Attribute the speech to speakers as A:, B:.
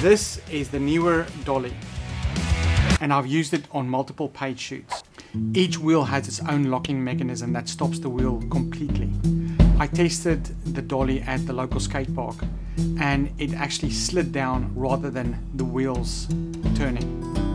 A: This is the Neewer dolly and I've used it on multiple paid shoots. Each wheel has its own locking mechanism that stops the wheel completely. I tested the dolly at the local skate park and it actually slid down rather than the wheels turning.